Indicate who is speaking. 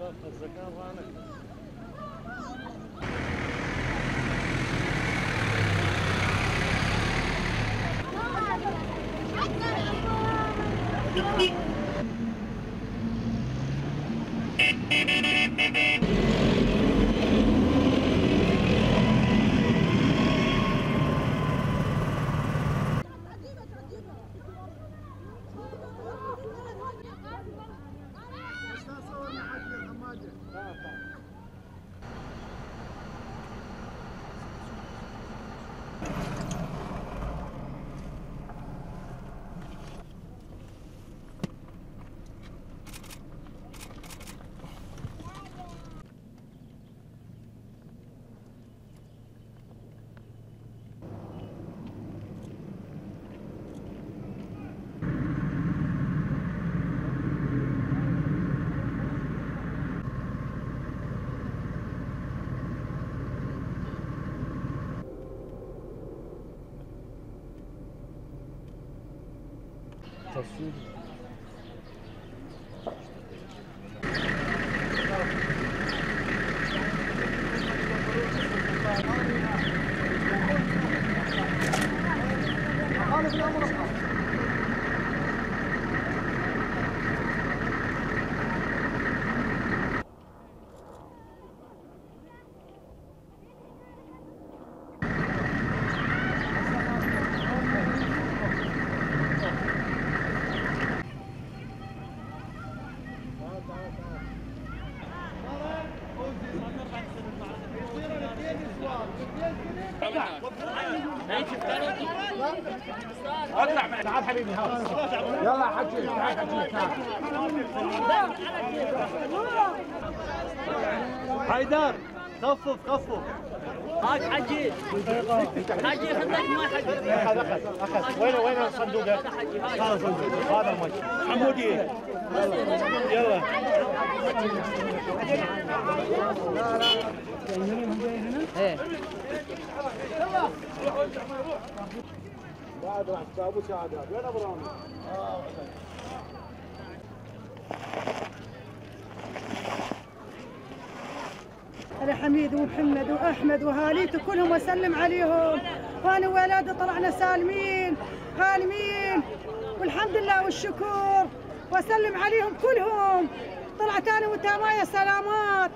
Speaker 1: Bota zakalana. Tasvir. Altyazı M.K. حيدر خفف خفف.
Speaker 2: هاك حجي. حجي خدك ما حجي.
Speaker 1: اخذ اخذ اخذ وين وين الصندوق؟ هذا الصندوق. هذا المي حمودي. يلا. بعد راح وين إبراهيم؟
Speaker 3: على حميد ومحمد وأحمد وهاليته كلهم واسلم عليهم. وأنا وولادي طلعنا سالمين. غانمين والحمد لله والشكر. واسلم عليهم كلهم. طلعت أنا وتامايا سلامات.